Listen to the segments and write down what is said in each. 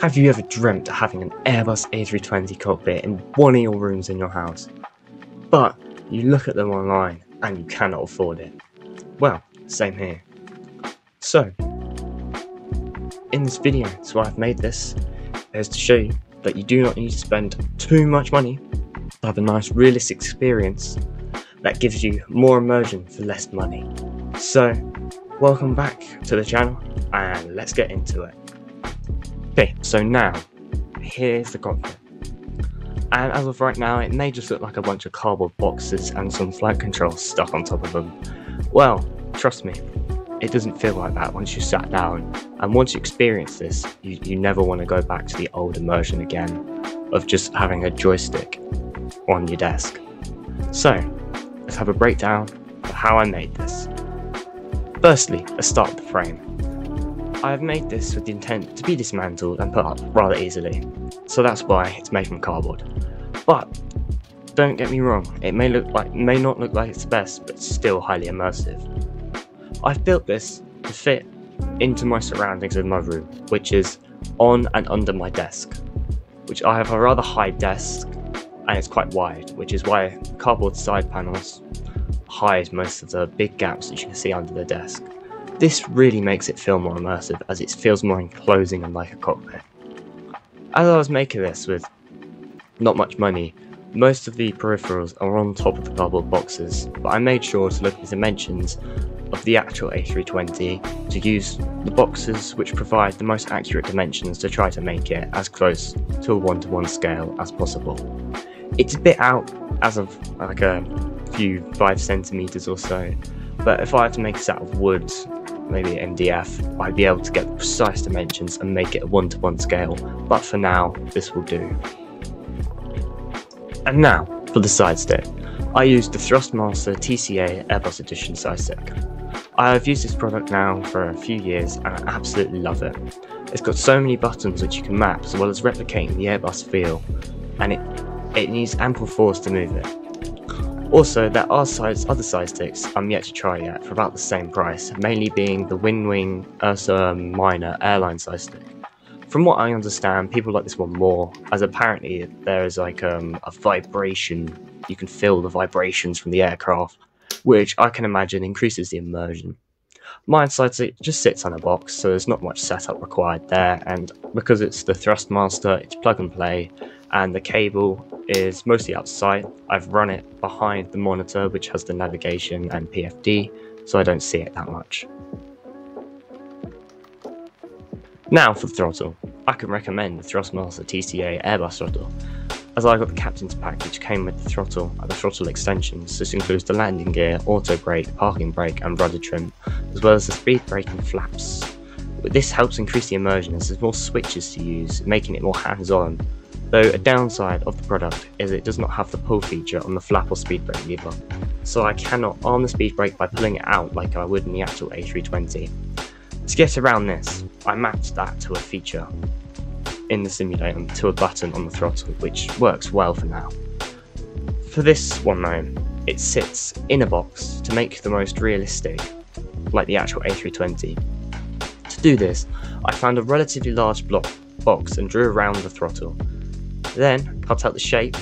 Have you ever dreamt of having an Airbus A320 cockpit in one of your rooms in your house? But you look at them online and you cannot afford it. Well, same here. So, in this video, so I've made this, is to show you that you do not need to spend too much money to have a nice realistic experience that gives you more immersion for less money. So, welcome back to the channel and let's get into it. Okay, so now, here's the cockpit. And as of right now, it may just look like a bunch of cardboard boxes and some flight controls stuck on top of them. Well, trust me, it doesn't feel like that once you sat down. And once you experience this, you, you never want to go back to the old immersion again of just having a joystick on your desk. So, let's have a breakdown of how I made this. Firstly, let's start with the frame. I have made this with the intent to be dismantled and put up rather easily, so that's why it's made from cardboard. But don't get me wrong, it may look like may not look like it's the best, but still highly immersive. I've built this to fit into my surroundings of my room, which is on and under my desk, which I have a rather high desk and it's quite wide, which is why cardboard side panels hide most of the big gaps that you can see under the desk. This really makes it feel more immersive as it feels more enclosing and like a cockpit. As I was making this with not much money, most of the peripherals are on top of the cardboard boxes, but I made sure to look at the dimensions of the actual A320 to use the boxes which provide the most accurate dimensions to try to make it as close to a one-to-one -one scale as possible. It's a bit out as of like a few five centimeters or so, but if I had to make this out of wood maybe MDF, I'd be able to get the precise dimensions and make it a one-to-one -one scale, but for now, this will do. And now, for the side stick. I used the Thrustmaster TCA Airbus Edition side stick. I have used this product now for a few years and I absolutely love it. It's got so many buttons which you can map as well as replicating the Airbus feel, and it, it needs ample force to move it. Also, there are size, other side sticks I'm yet to try yet for about the same price, mainly being the Winwing Ursa Minor airline side stick. From what I understand, people like this one more, as apparently there is like um, a vibration, you can feel the vibrations from the aircraft, which I can imagine increases the immersion. Mine side stick just sits on a box, so there's not much setup required there, and because it's the Thrustmaster, it's plug and play, and the cable is mostly outside. I've run it behind the monitor which has the navigation and PFD so I don't see it that much. Now for the throttle. I can recommend the Thrustmaster TCA Airbus throttle as I got the captain's pack which came with the throttle and the throttle extensions. This includes the landing gear, auto brake, parking brake and rudder trim as well as the speed brake and flaps. This helps increase the immersion as there's more switches to use, making it more hands-on though a downside of the product is it does not have the pull feature on the flap or speed brake lever, so I cannot arm the speed brake by pulling it out like I would in the actual A320. To get around this, I mapped that to a feature in the simulator to a button on the throttle, which works well for now. For this one though, it sits in a box to make the most realistic, like the actual A320. To do this, I found a relatively large block box and drew around the throttle, then cut out the shape,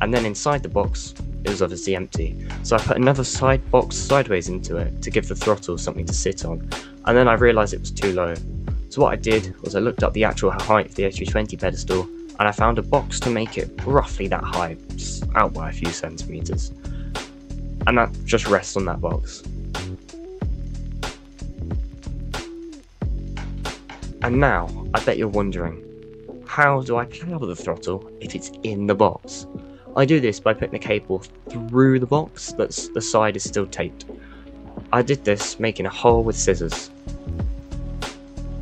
and then inside the box it was obviously empty. So I put another side box sideways into it to give the throttle something to sit on, and then I realised it was too low. So what I did was I looked up the actual height of the A320 pedestal, and I found a box to make it roughly that high, out by a few centimetres. And that just rests on that box. And now, I bet you're wondering, how do I power the throttle if it's in the box? I do this by putting the cable through the box that's the side is still taped. I did this making a hole with scissors.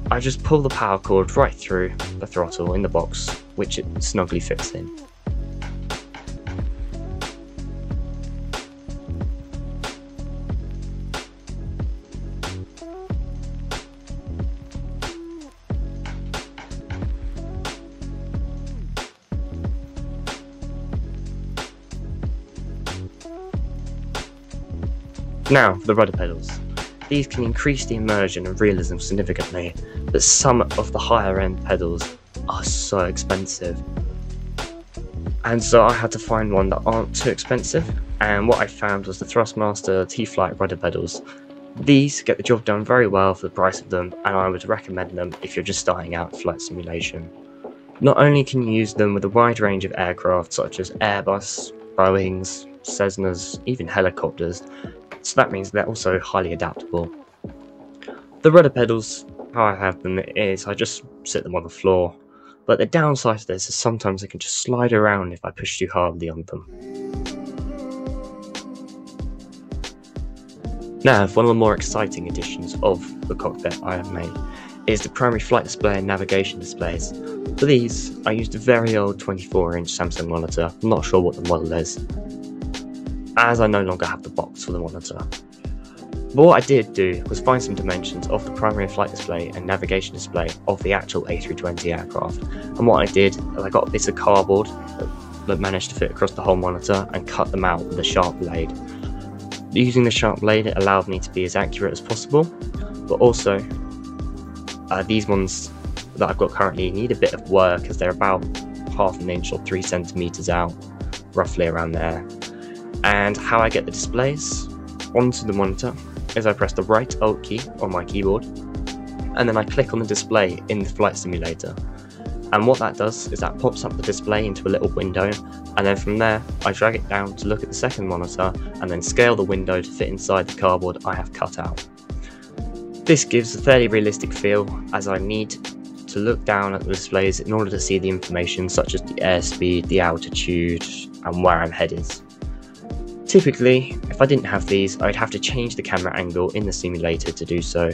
I just pull the power cord right through the throttle in the box, which it snugly fits in. Now, the rudder pedals. these can increase the immersion and realism significantly, but some of the higher end pedals are so expensive. And so I had to find one that aren't too expensive, and what I found was the Thrustmaster T-Flight rudder pedals. These get the job done very well for the price of them, and I would recommend them if you're just starting out flight simulation. Not only can you use them with a wide range of aircraft such as Airbus, Boeings, Cessnas, even helicopters, so that means they're also highly adaptable. The rudder pedals, how I have them is I just sit them on the floor, but the downside to this is sometimes they can just slide around if I push too hardly on them. Now, one of the more exciting additions of the cockpit I have made is the primary flight display and navigation displays. For these, I used a very old 24 inch Samsung monitor, I'm not sure what the model is, as I no longer have the box for the monitor. But what I did do was find some dimensions of the primary flight display and navigation display of the actual A320 aircraft. And what I did is I got a bit of cardboard that managed to fit across the whole monitor and cut them out with a sharp blade. Using the sharp blade it allowed me to be as accurate as possible, but also uh, these ones that I've got currently need a bit of work as they're about half an inch or three centimeters out, roughly around there. And how I get the displays onto the monitor is I press the right Alt key on my keyboard, and then I click on the display in the flight simulator. And what that does is that pops up the display into a little window, and then from there I drag it down to look at the second monitor, and then scale the window to fit inside the cardboard I have cut out. This gives a fairly realistic feel as I need to look down at the displays in order to see the information such as the airspeed, the altitude, and where I'm headed. Typically, if I didn't have these, I'd have to change the camera angle in the simulator to do so,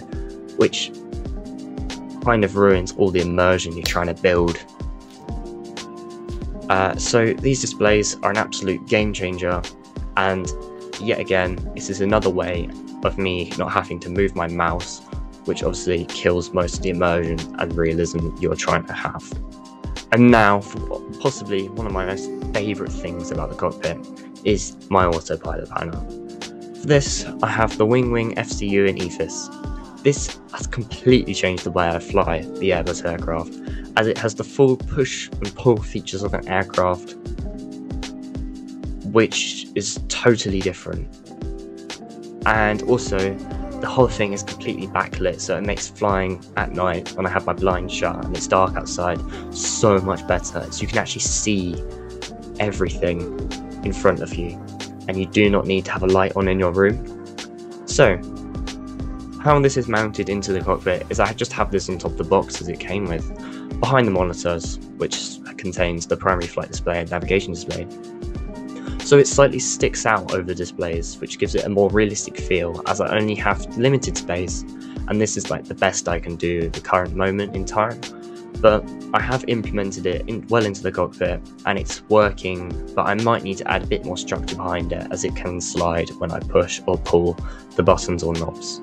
which kind of ruins all the immersion you're trying to build. Uh, so these displays are an absolute game changer, and yet again, this is another way of me not having to move my mouse, which obviously kills most of the immersion and realism you're trying to have. And now, for possibly one of my most favourite things about the cockpit is my autopilot panel. For this, I have the Winwing FCU in EFIS. This has completely changed the way I fly the Airbus aircraft, as it has the full push and pull features of an aircraft, which is totally different and also the whole thing is completely backlit so it makes flying at night when I have my blind shut and it's dark outside so much better so you can actually see everything in front of you and you do not need to have a light on in your room. So how this is mounted into the cockpit is I just have this on top of the box as it came with behind the monitors which contains the primary flight display and navigation display so it slightly sticks out over the displays, which gives it a more realistic feel as I only have limited space, and this is like the best I can do at the current moment in time. But I have implemented it in, well into the cockpit and it's working, but I might need to add a bit more structure behind it as it can slide when I push or pull the buttons or knobs.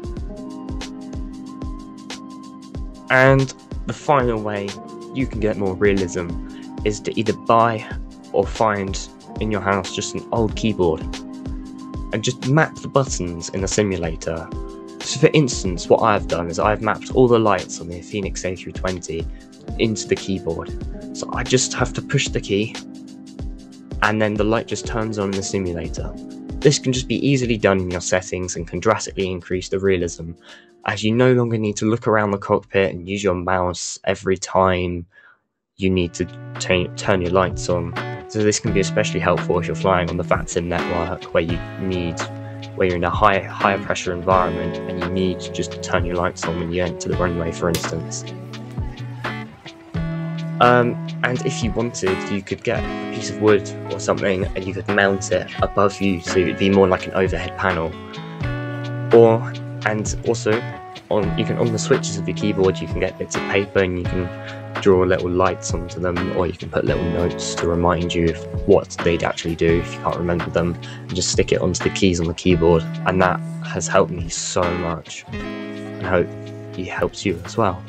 And the final way you can get more realism is to either buy or find in your house just an old keyboard and just map the buttons in the simulator. So for instance, what I've done is I've mapped all the lights on the Fenix A320 into the keyboard. So I just have to push the key and then the light just turns on in the simulator. This can just be easily done in your settings and can drastically increase the realism as you no longer need to look around the cockpit and use your mouse every time you need to turn your lights on so this can be especially helpful if you're flying on the VATSIM network where you need where you're in a high higher pressure environment and you need just to turn your lights on when you enter the runway for instance. Um, and if you wanted, you could get a piece of wood or something and you could mount it above you so it'd be more like an overhead panel. Or, and also, on you can on the switches of your keyboard you can get bits of paper and you can draw little lights onto them, or you can put little notes to remind you of what they'd actually do if you can't remember them, and just stick it onto the keys on the keyboard. And that has helped me so much, and I hope it helps you as well.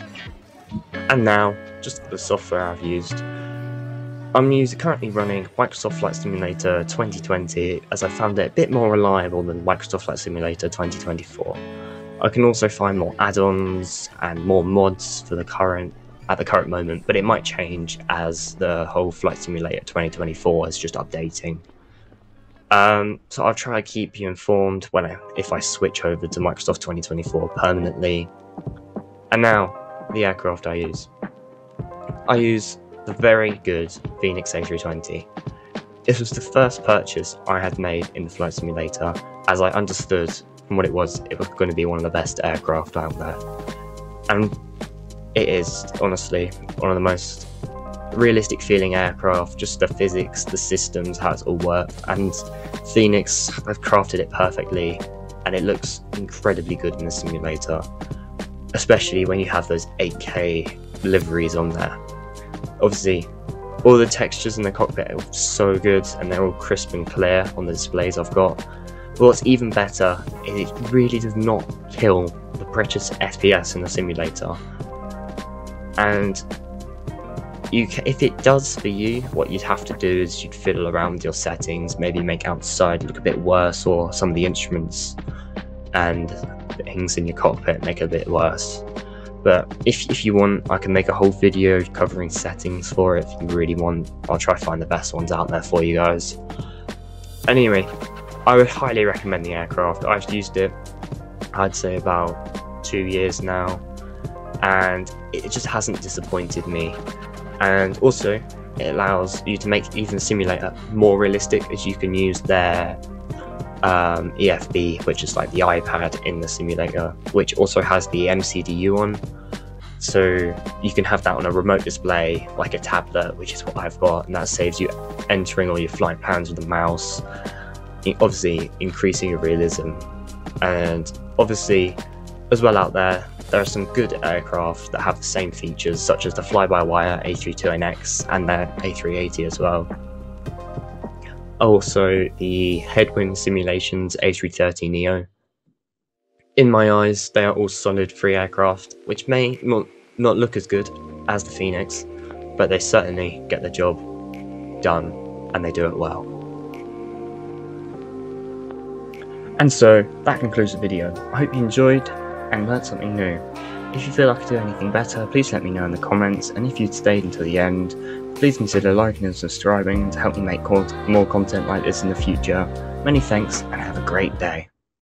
And now, just the software I've used. I'm using, currently running Microsoft Flight Simulator 2020 as I found it a bit more reliable than Microsoft Flight Simulator 2024. I can also find more add-ons and more mods for the current at the current moment, but it might change as the whole Flight Simulator 2024 is just updating. Um, so I'll try to keep you informed when I, if I switch over to Microsoft 2024 permanently. And now, the aircraft I use. I use the very good Fenix A320. This was the first purchase I had made in the Flight Simulator, as I understood from what it was, it was going to be one of the best aircraft out there. And it is, honestly, one of the most realistic feeling aircraft, just the physics, the systems, how it's all worked. And Fenix have crafted it perfectly, and it looks incredibly good in the simulator, especially when you have those 8K liveries on there. Obviously, all the textures in the cockpit are so good, and they're all crisp and clear on the displays I've got. But what's even better is it really does not kill the precious FPS in the simulator. And you can, if it does for you, what you'd have to do is you'd fiddle around with your settings, maybe make outside look a bit worse, or some of the instruments and things in your cockpit make it a bit worse. But if, if you want, I can make a whole video covering settings for it if you really want. I'll try to find the best ones out there for you guys. Anyway, I would highly recommend the aircraft. I've used it, I'd say about two years now, and it just hasn't disappointed me. And also, it allows you to make even simulator more realistic as you can use their um, EFB, which is like the iPad in the simulator, which also has the MCDU on. So you can have that on a remote display, like a tablet, which is what I've got, and that saves you entering all your flight plans with a mouse obviously increasing your realism. And obviously, as well out there, there are some good aircraft that have the same features, such as the fly-by-wire A320X and the A380 as well. Also, the Headwind Simulations A330neo. In my eyes, they are all solid free aircraft, which may not, not look as good as the Fenix, but they certainly get the job done and they do it well. And so, that concludes the video. I hope you enjoyed and learned something new. If you feel I could do anything better, please let me know in the comments, and if you'd stayed until the end, please consider liking and subscribing to help me make more content like this in the future. Many thanks, and have a great day.